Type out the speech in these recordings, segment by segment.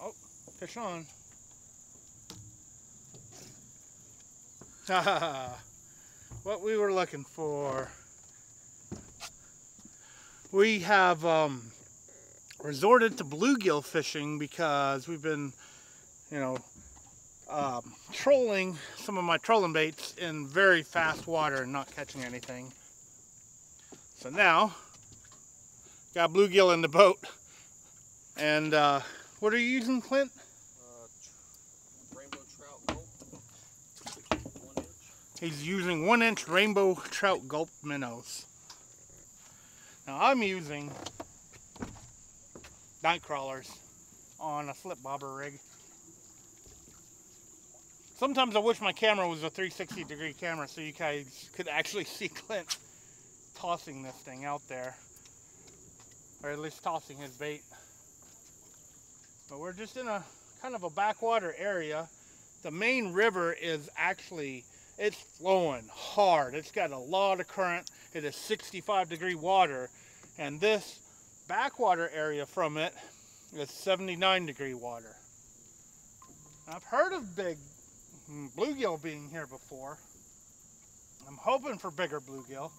oh, fish on. what we were looking for. We have um, resorted to bluegill fishing because we've been, you know, um, trolling some of my trolling baits in very fast water and not catching anything. So now, got bluegill in the boat. And uh, what are you using, Clint? Rainbow trout gulp. He's using one inch rainbow trout gulp minnows. Now I'm using night crawlers on a slip bobber rig. Sometimes I wish my camera was a 360 degree camera so you guys could actually see Clint tossing this thing out there. Or at least tossing his bait. But we're just in a kind of a backwater area. The main river is actually it's flowing hard. It's got a lot of current. It is 65 degree water. And this backwater area from it is 79 degree water. I've heard of big bluegill being here before. I'm hoping for bigger bluegill.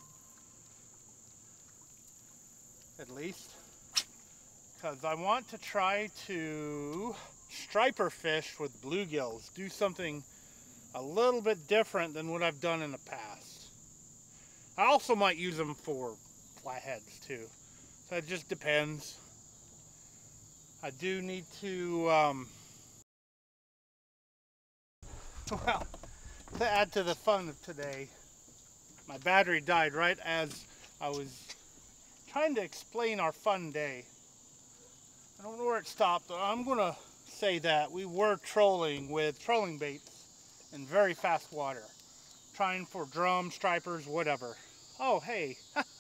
At least. Because I want to try to striper fish with bluegills. Do something a little bit different than what I've done in the past. I also might use them for flatheads too. So it just depends. I do need to, um, well, to add to the fun of today, my battery died right as I was trying to explain our fun day. I don't know where it stopped. I'm going to say that we were trolling with trolling baits in very fast water. Trying for drum, stripers, whatever. Oh, hey,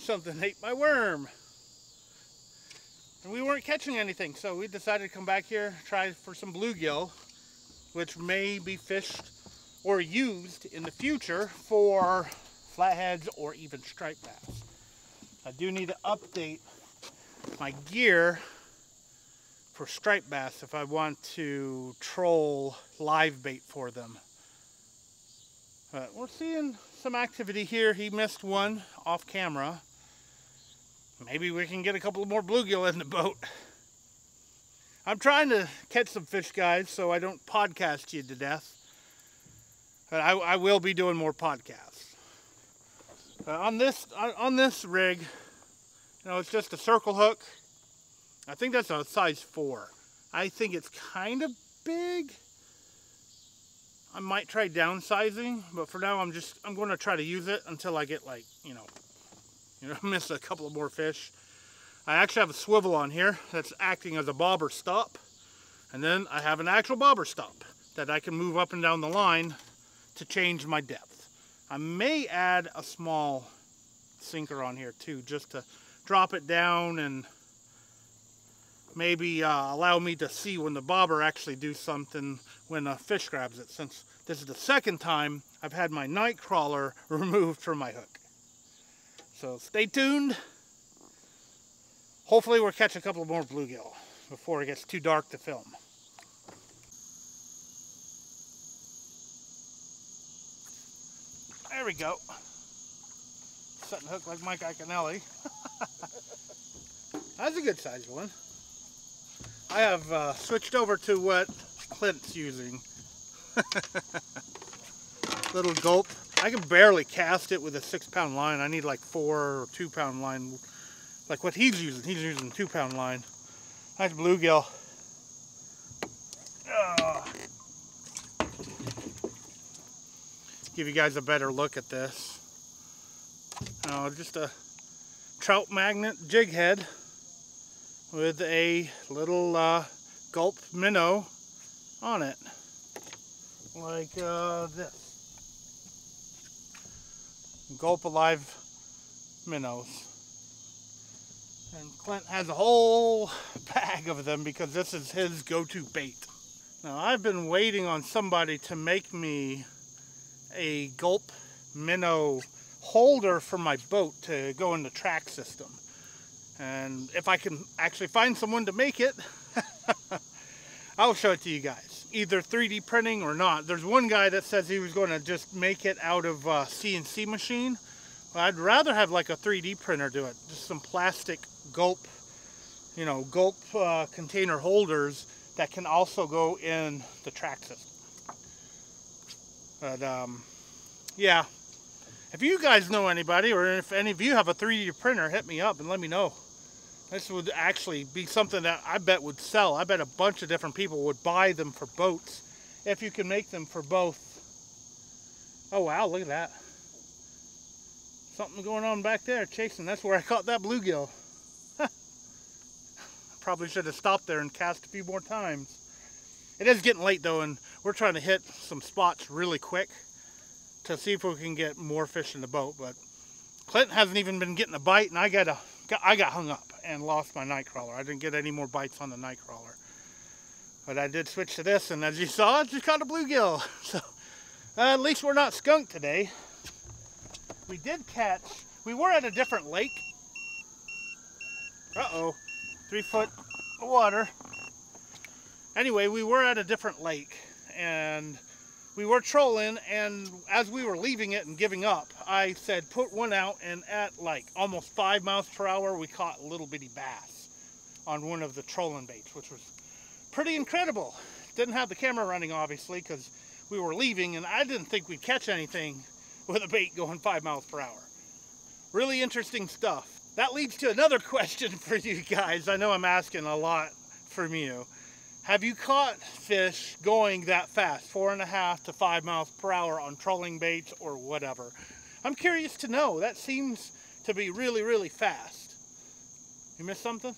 something ate my worm. And we weren't catching anything, so we decided to come back here, try for some bluegill, which may be fished or used in the future for flatheads or even striped bass. I do need to update my gear for striped bass if I want to troll live bait for them. But we're seeing some activity here. He missed one off camera. Maybe we can get a couple more bluegill in the boat. I'm trying to catch some fish, guys, so I don't podcast you to death. But I, I will be doing more podcasts. Uh, on this on this rig, you know, it's just a circle hook I think that's a size 4. I think it's kind of big. I might try downsizing, but for now I'm just, I'm going to try to use it until I get like, you know, you know, miss a couple of more fish. I actually have a swivel on here that's acting as a bobber stop. And then I have an actual bobber stop that I can move up and down the line to change my depth. I may add a small sinker on here too, just to drop it down and maybe uh, allow me to see when the bobber actually do something when a fish grabs it since this is the second time I've had my night crawler removed from my hook. So stay tuned. Hopefully we'll catch a couple more bluegill before it gets too dark to film. There we go. Setting hook like Mike Iaconelli. That's a good sized one. I have uh, switched over to what Clint's using. Little gulp. I can barely cast it with a six pound line. I need like four or two pound line. Like what he's using. He's using two pound line. Nice bluegill. Uh, give you guys a better look at this. Uh, just a trout magnet jig head with a little uh, gulp minnow on it like uh, this gulp alive minnows And Clint has a whole bag of them because this is his go-to bait. Now I've been waiting on somebody to make me a gulp minnow holder for my boat to go in the track system. And if I can actually find someone to make it, I'll show it to you guys. Either 3D printing or not. There's one guy that says he was going to just make it out of a CNC machine. I'd rather have like a 3D printer do it. Just some plastic gulp, you know, gulp uh, container holders that can also go in the track system. But um, yeah, if you guys know anybody or if any of you have a 3D printer, hit me up and let me know. This would actually be something that I bet would sell. I bet a bunch of different people would buy them for boats if you can make them for both. Oh wow, look at that. Something going on back there chasing. That's where I caught that bluegill. Probably should have stopped there and cast a few more times. It is getting late though and we're trying to hit some spots really quick to see if we can get more fish in the boat. But Clinton hasn't even been getting a bite and I got a, I got hung up and lost my night crawler. I didn't get any more bites on the night crawler. But I did switch to this and as you saw, I just caught a bluegill. So uh, at least we're not skunked today. We did catch, we were at a different lake. Uh-oh, three foot of water. Anyway, we were at a different lake and we were trolling and as we were leaving it and giving up, I said put one out and at like almost five miles per hour, we caught a little bitty bass on one of the trolling baits, which was pretty incredible. Didn't have the camera running obviously because we were leaving and I didn't think we'd catch anything with a bait going five miles per hour. Really interesting stuff. That leads to another question for you guys. I know I'm asking a lot from you. Have you caught fish going that fast, four and a half to five miles per hour on trolling baits or whatever? I'm curious to know. That seems to be really, really fast. You missed something?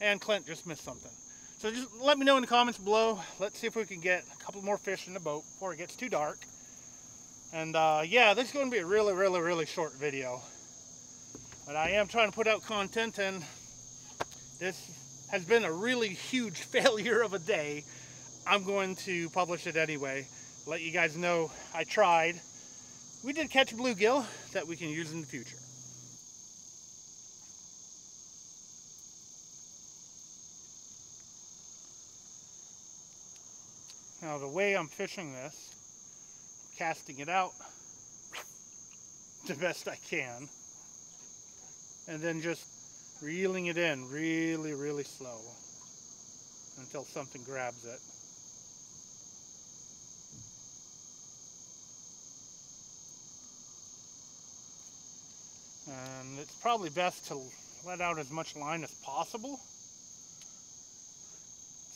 And Clint just missed something. So just let me know in the comments below. Let's see if we can get a couple more fish in the boat before it gets too dark. And uh, yeah, this is going to be a really, really, really short video. But I am trying to put out content and this has been a really huge failure of a day. I'm going to publish it anyway. Let you guys know I tried. We did catch bluegill that we can use in the future. Now the way I'm fishing this casting it out the best I can and then just reeling it in really really slow until something grabs it. And it's probably best to let out as much line as possible.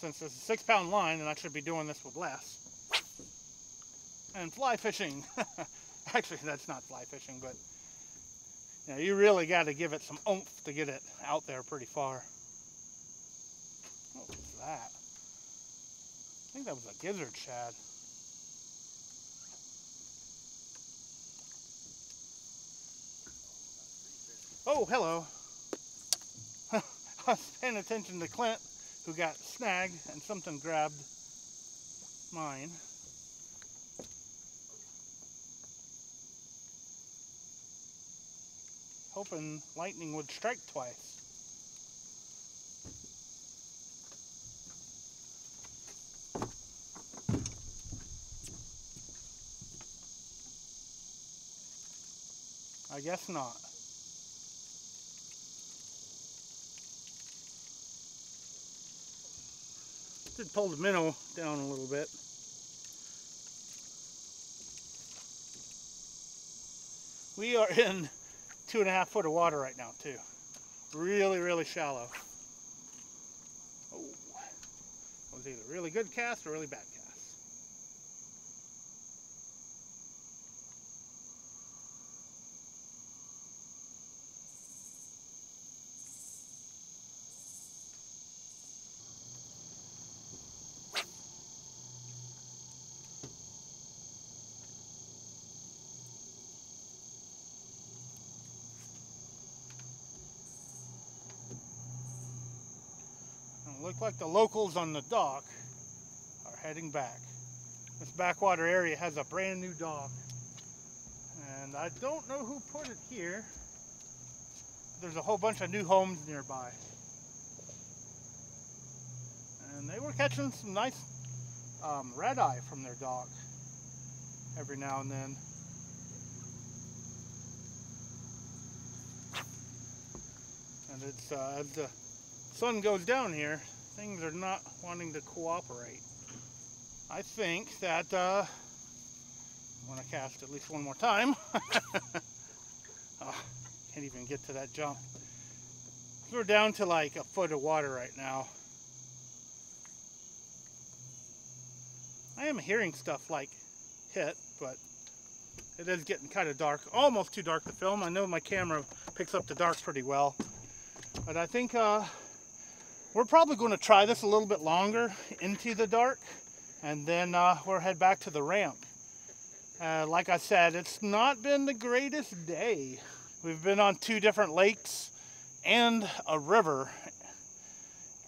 Since it's a six pound line and I should be doing this with less. And fly fishing. Actually, that's not fly fishing, but you, you really got to give it some oomph to get it out there pretty far. What was that? I think that was a gizzard shad. Oh, hello. I was paying attention to Clint, who got snagged and something grabbed mine. Hoping lightning would strike twice. I guess not. Did pull the minnow down a little bit. We are in two and a half foot of water right now too. Really, really shallow. Oh, it was either really good cast or really bad cast. Look like the locals on the dock are heading back. This backwater area has a brand new dock. And I don't know who put it here. There's a whole bunch of new homes nearby. And they were catching some nice um, red eye from their dock every now and then. And it's uh, as the sun goes down here, things are not wanting to cooperate. I think that uh, I want to cast at least one more time. oh, can't even get to that jump. We're down to like a foot of water right now. I am hearing stuff like hit, but it is getting kind of dark. Almost too dark to film. I know my camera picks up the dark pretty well. But I think uh, we're probably going to try this a little bit longer into the dark. And then uh, we'll head back to the ramp. Uh, like I said, it's not been the greatest day. We've been on two different lakes and a river.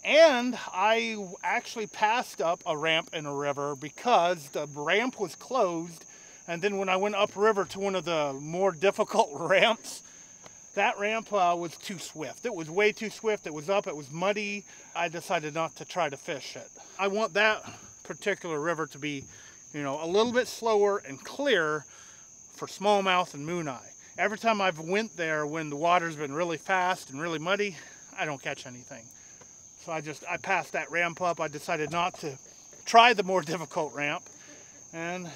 And I actually passed up a ramp in a river because the ramp was closed. And then when I went upriver to one of the more difficult ramps, that ramp uh, was too swift. It was way too swift. It was up, it was muddy. I decided not to try to fish it. I want that particular river to be, you know, a little bit slower and clear for smallmouth and moon eye. Every time I've went there when the water's been really fast and really muddy, I don't catch anything. So I just, I passed that ramp up. I decided not to try the more difficult ramp. And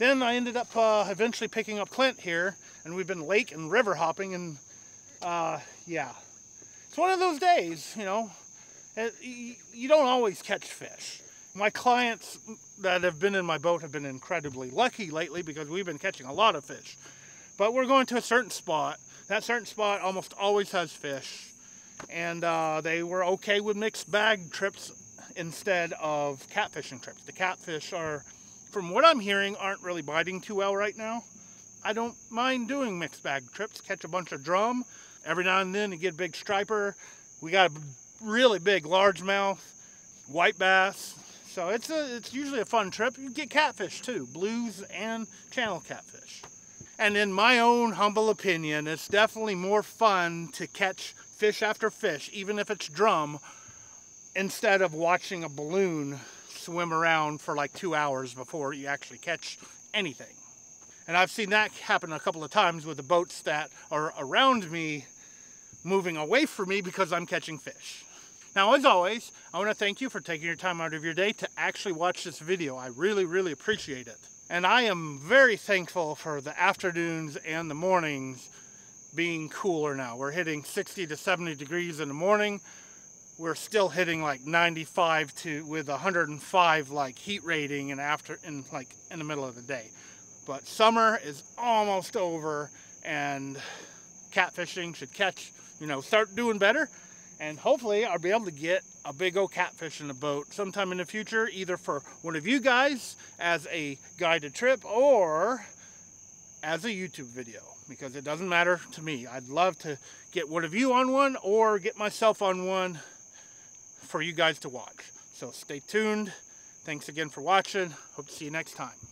then I ended up uh, eventually picking up Clint here, and we've been lake and river hopping, and uh, yeah. It's one of those days, you know, it, you don't always catch fish. My clients that have been in my boat have been incredibly lucky lately because we've been catching a lot of fish. But we're going to a certain spot. That certain spot almost always has fish. And uh, they were okay with mixed bag trips instead of catfishing trips. The catfish are, from what I'm hearing, aren't really biting too well right now. I don't mind doing mixed bag trips, catch a bunch of drum. Every now and then you get a big striper. We got a really big largemouth, white bass, so it's a, it's usually a fun trip. You get catfish too, blues and channel catfish. And in my own humble opinion, it's definitely more fun to catch fish after fish, even if it's drum, instead of watching a balloon swim around for like two hours before you actually catch anything. And I've seen that happen a couple of times with the boats that are around me moving away from me because I'm catching fish. Now, as always, I want to thank you for taking your time out of your day to actually watch this video. I really, really appreciate it. And I am very thankful for the afternoons and the mornings being cooler now. We're hitting 60 to 70 degrees in the morning. We're still hitting like 95 to with 105 like heat rating and after in like in the middle of the day. But summer is almost over and catfishing should catch, you know, start doing better and hopefully I'll be able to get a big old catfish in the boat sometime in the future, either for one of you guys as a guided trip or as a YouTube video, because it doesn't matter to me. I'd love to get one of you on one or get myself on one for you guys to watch. So stay tuned. Thanks again for watching. Hope to see you next time.